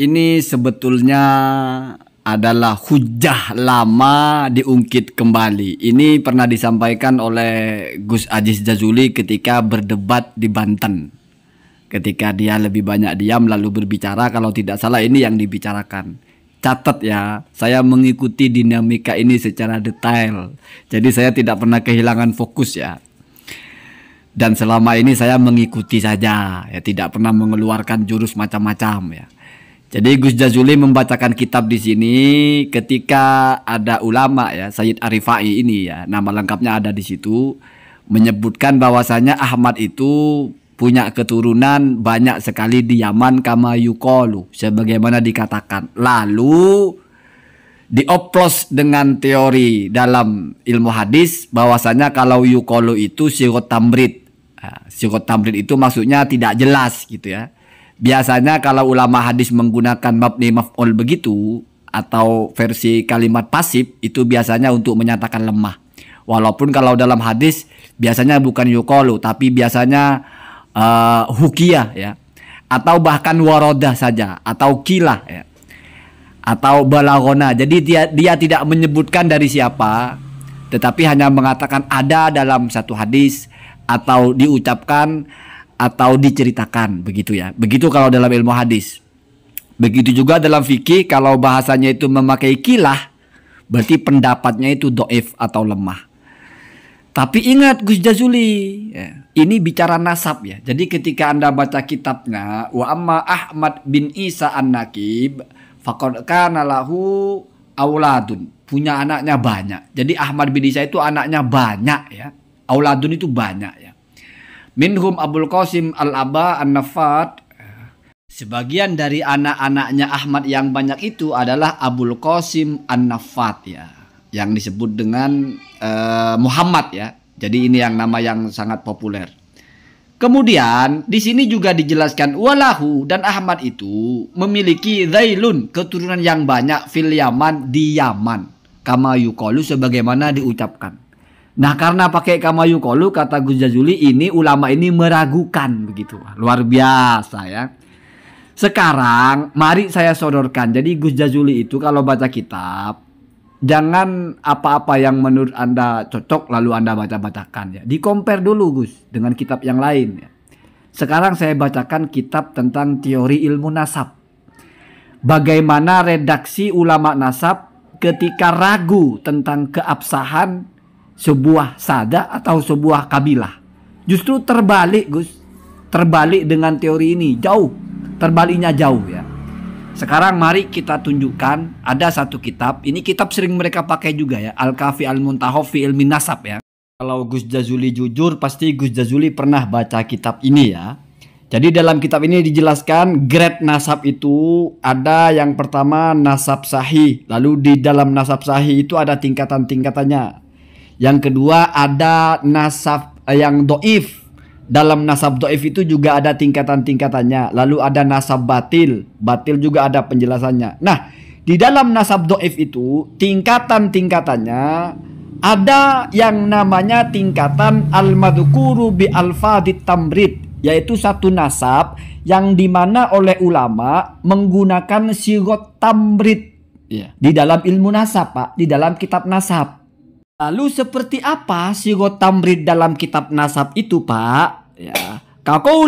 ini sebetulnya adalah hujah lama diungkit kembali. Ini pernah disampaikan oleh Gus Aziz Jazuli ketika berdebat di Banten. Ketika dia lebih banyak diam lalu berbicara kalau tidak salah ini yang dibicarakan. Catat ya, saya mengikuti dinamika ini secara detail. Jadi saya tidak pernah kehilangan fokus ya. Dan selama ini saya mengikuti saja, ya tidak pernah mengeluarkan jurus macam-macam ya. Jadi Gus Jazuli membacakan kitab di sini ketika ada ulama ya Sayyid Arifai ini ya nama lengkapnya ada di situ menyebutkan bahwasanya Ahmad itu punya keturunan banyak sekali di Yaman kama yukolu sebagaimana dikatakan. Lalu dioplos dengan teori dalam ilmu hadis bahwasanya kalau yukolu itu sirot tamrid. Sirot tamrid itu maksudnya tidak jelas gitu ya biasanya kalau ulama hadis menggunakan mabni maf'ul begitu atau versi kalimat pasif itu biasanya untuk menyatakan lemah. Walaupun kalau dalam hadis biasanya bukan yukolu tapi biasanya uh, hukiyah ya atau bahkan warodah saja atau kilah ya atau balagona. Jadi dia dia tidak menyebutkan dari siapa tetapi hanya mengatakan ada dalam satu hadis atau diucapkan atau diceritakan begitu ya. Begitu kalau dalam ilmu hadis. Begitu juga dalam fikih kalau bahasanya itu memakai kilah berarti pendapatnya itu doif atau lemah. Tapi ingat Gus Jazuli, ya, ini bicara nasab ya. Jadi ketika Anda baca kitabnya wa amma Ahmad bin Isa An-Nakib faqad kana lahu auladun. Punya anaknya banyak. Jadi Ahmad bin Isa itu anaknya banyak ya. Auladun itu banyak ya. Minhum Abul Qasim Al-Aba An-Nafat. Sebagian dari anak-anaknya Ahmad yang banyak itu adalah Abul Qasim An-Nafat ya. Yang disebut dengan uh, Muhammad ya. Jadi ini yang nama yang sangat populer. Kemudian di sini juga dijelaskan walahu dan Ahmad itu memiliki zailun keturunan yang banyak fil Yaman di Yaman. Kama yukolu sebagaimana diucapkan. Nah karena pakai kamayu kolu kata Gus Jazuli ini ulama ini meragukan begitu luar biasa ya. Sekarang mari saya sodorkan. Jadi Gus Jazuli itu kalau baca kitab jangan apa-apa yang menurut anda cocok lalu anda baca-bacakan ya. Di compare dulu Gus dengan kitab yang lain ya. Sekarang saya bacakan kitab tentang teori ilmu nasab. Bagaimana redaksi ulama nasab ketika ragu tentang keabsahan sebuah sada atau sebuah kabilah. Justru terbalik Gus. Terbalik dengan teori ini jauh. Terbaliknya jauh ya. Sekarang mari kita tunjukkan ada satu kitab. Ini kitab sering mereka pakai juga ya. Al-Kafi Al-Muntahof fi Ilmi Nasab ya. Kalau Gus Jazuli jujur pasti Gus Jazuli pernah baca kitab ini ya. Jadi dalam kitab ini dijelaskan grade nasab itu ada yang pertama nasab sahih. Lalu di dalam nasab sahih itu ada tingkatan-tingkatannya. Yang kedua ada nasab eh, yang doif. Dalam nasab doif itu juga ada tingkatan-tingkatannya. Lalu ada nasab batil. Batil juga ada penjelasannya. Nah, di dalam nasab doif itu tingkatan-tingkatannya ada yang namanya tingkatan al-madhkuru bi alfadit tamrid yaitu satu nasab yang di mana oleh ulama menggunakan sigot tamrid ya. di dalam ilmu nasab pak di dalam kitab nasab Lalu seperti apa sigot tamrid dalam kitab nasab itu pak? Ya,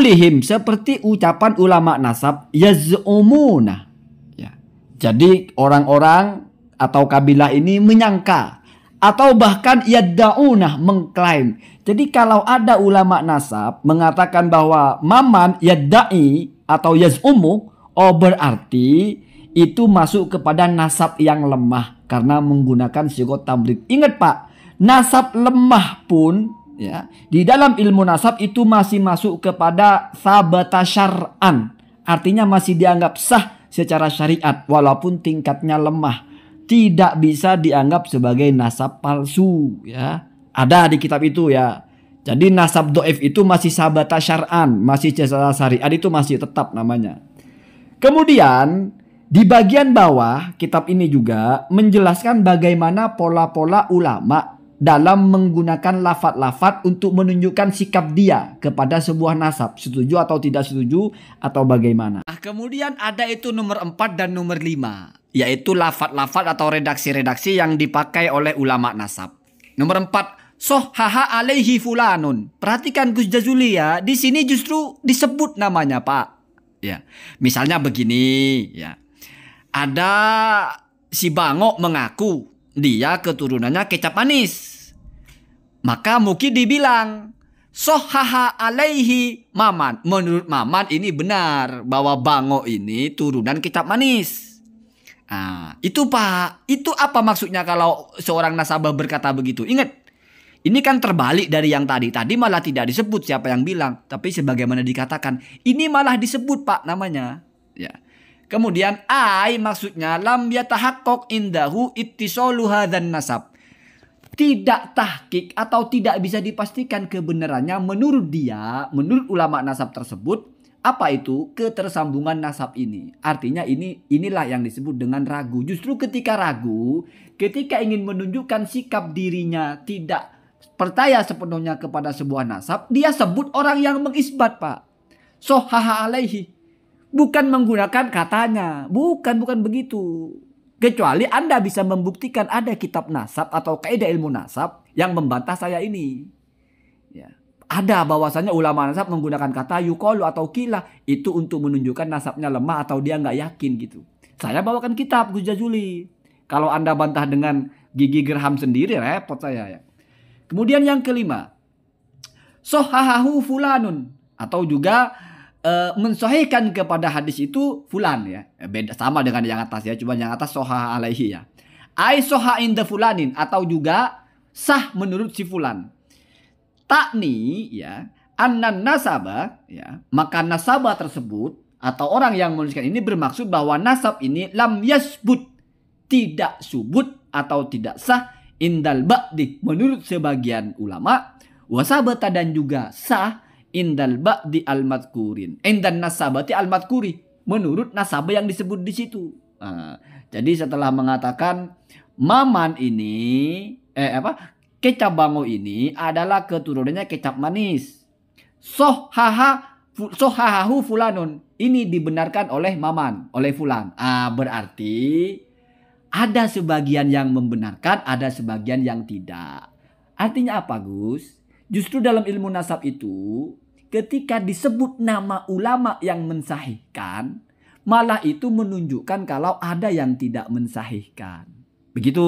lihim seperti ucapan ulama nasab yaz'umuna. Ya. Jadi orang-orang atau kabilah ini menyangka atau bahkan yaddaunah mengklaim. Jadi kalau ada ulama nasab mengatakan bahwa maman yaddai atau yaz'umu oh berarti itu masuk kepada nasab yang lemah karena menggunakan sigot tamrid. Ingat Pak, nasab lemah pun ya di dalam ilmu nasab itu masih masuk kepada sabata syar'an. Artinya masih dianggap sah secara syariat walaupun tingkatnya lemah. Tidak bisa dianggap sebagai nasab palsu ya. Ada di kitab itu ya. Jadi nasab doif itu masih sabata syar'an, masih secara syariat itu masih tetap namanya. Kemudian di bagian bawah kitab ini juga menjelaskan bagaimana pola-pola ulama dalam menggunakan lafat-lafat untuk menunjukkan sikap dia kepada sebuah nasab. Setuju atau tidak setuju atau bagaimana. Nah, kemudian ada itu nomor 4 dan nomor 5. Yaitu lafat-lafat atau redaksi-redaksi yang dipakai oleh ulama nasab. Nomor 4. Sohaha alaihi fulanun. Perhatikan Gus Jazuli ya. Di sini justru disebut namanya Pak. Ya. Misalnya begini ya. Ada si Bangok mengaku dia keturunannya kecap manis. Maka mungkin dibilang, Sohaha alaihi Maman. Menurut Maman ini benar bahwa Bango ini turunan kecap manis. Nah, itu Pak, itu apa maksudnya kalau seorang nasabah berkata begitu? Ingat, ini kan terbalik dari yang tadi. Tadi malah tidak disebut siapa yang bilang, tapi sebagaimana dikatakan, ini malah disebut Pak namanya. Ya. Kemudian ai maksudnya lam yatahaqqaq indahu ittisalu hadzan nasab. Tidak tahkik atau tidak bisa dipastikan kebenarannya menurut dia, menurut ulama nasab tersebut, apa itu ketersambungan nasab ini? Artinya ini inilah yang disebut dengan ragu. Justru ketika ragu, ketika ingin menunjukkan sikap dirinya tidak percaya sepenuhnya kepada sebuah nasab, dia sebut orang yang mengisbat, Pak. Sohaha alaihi Bukan menggunakan katanya. Bukan, bukan begitu. Kecuali Anda bisa membuktikan ada kitab nasab atau kaidah ilmu nasab yang membantah saya ini. Ya. Ada bahwasanya ulama nasab menggunakan kata yukolu atau kila itu untuk menunjukkan nasabnya lemah atau dia nggak yakin gitu. Saya bawakan kitab Gus Jazuli. Kalau Anda bantah dengan gigi gerham sendiri repot saya ya. Kemudian yang kelima. Sohahahu fulanun. Atau juga uh, mensohikan kepada hadis itu fulan ya. Eh, beda sama dengan yang atas ya, cuma yang atas soha alaihi ya. Ai soha inda fulanin atau juga sah menurut si fulan. Takni ya, anan nasabah ya, maka nasabah tersebut atau orang yang menuliskan ini bermaksud bahwa nasab ini lam yasbut tidak subut atau tidak sah indal ba'di menurut sebagian ulama wasabata dan juga sah indal ba'di al-madkurin. Indan nasabati al-madkuri. Menurut nasabah yang disebut di situ. Nah, jadi setelah mengatakan maman ini eh apa? Kecap bango ini adalah keturunannya kecap manis. Sohaha sohahahu fulanun. Ini dibenarkan oleh maman, oleh fulan. Ah, berarti ada sebagian yang membenarkan, ada sebagian yang tidak. Artinya apa, Gus? Justru dalam ilmu nasab itu ketika disebut nama ulama yang mensahihkan, malah itu menunjukkan kalau ada yang tidak mensahihkan. Begitu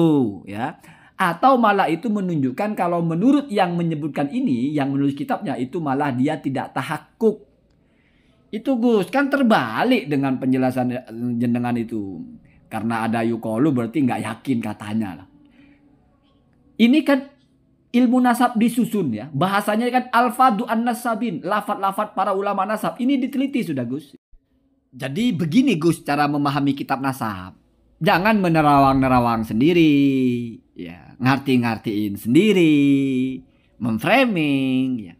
ya. Atau malah itu menunjukkan kalau menurut yang menyebutkan ini, yang menulis kitabnya itu malah dia tidak tahakuk. Itu Gus, kan terbalik dengan penjelasan jenengan itu. Karena ada yukolu berarti nggak yakin katanya lah. Ini kan ilmu nasab disusun ya. Bahasanya kan alfadu an nasabin, lafat-lafat para ulama nasab. Ini diteliti sudah Gus. Jadi begini Gus cara memahami kitab nasab. Jangan menerawang-nerawang sendiri, ya, ngerti-ngertiin sendiri, memframing, ya.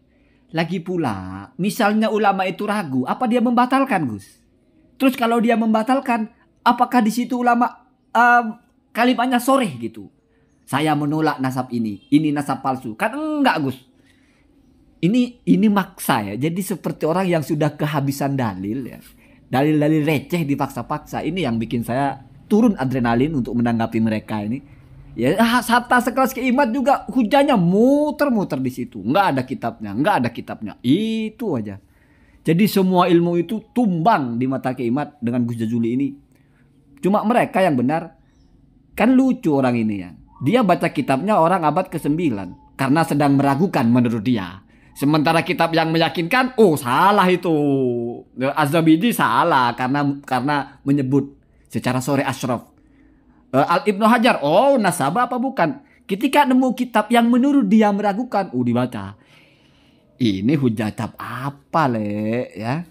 Lagi pula, misalnya ulama itu ragu, apa dia membatalkan, Gus? Terus kalau dia membatalkan, apakah di situ ulama um, kalimatnya sore gitu? Saya menolak nasab ini. Ini nasab palsu. Kan enggak Gus. Ini ini maksa ya. Jadi seperti orang yang sudah kehabisan dalil ya. Dalil-dalil receh dipaksa-paksa. Ini yang bikin saya turun adrenalin untuk menanggapi mereka ini. Ya hatta sekelas keimat juga hujannya muter-muter di situ. Enggak ada kitabnya, enggak ada kitabnya. Itu aja. Jadi semua ilmu itu tumbang di mata keimat dengan Gus Jazuli ini. Cuma mereka yang benar. Kan lucu orang ini ya. Dia baca kitabnya orang abad ke-9 karena sedang meragukan menurut dia. Sementara kitab yang meyakinkan, oh salah itu. Azabidi salah karena karena menyebut secara sore ashraf. Uh, Al Ibnu Hajar, oh nasabah apa bukan? Ketika nemu kitab yang menurut dia meragukan, oh dibaca. Ini hujat apa le ya?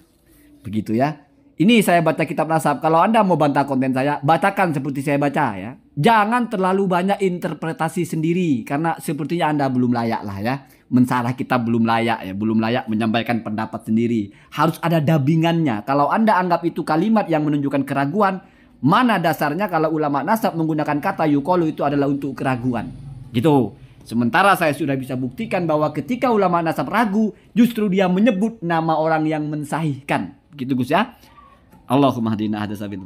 Begitu ya. Ini saya baca kitab nasab. Kalau Anda mau bantah konten saya, bacakan seperti saya baca ya. Jangan terlalu banyak interpretasi sendiri karena sepertinya Anda belum layak lah ya. Mensarah kita belum layak ya, belum layak menyampaikan pendapat sendiri. Harus ada dabingannya. Kalau Anda anggap itu kalimat yang menunjukkan keraguan, mana dasarnya kalau ulama nasab menggunakan kata yukolu itu adalah untuk keraguan. Gitu. Sementara saya sudah bisa buktikan bahwa ketika ulama nasab ragu, justru dia menyebut nama orang yang mensahihkan. Gitu Gus ya. Allahumma hadina hadasabil.